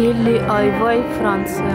келли айвай франция.